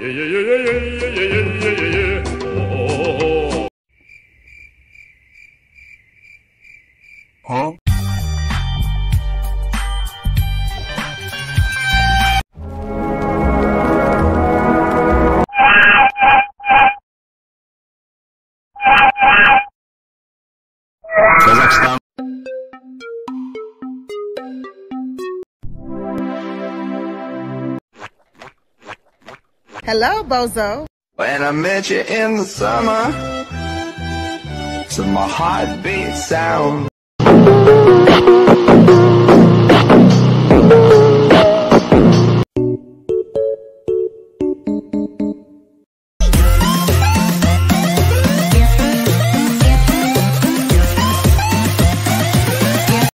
Huh? Kazakhstan. Hello, Bozo. When I met you in the summer, to my heartbeat sound,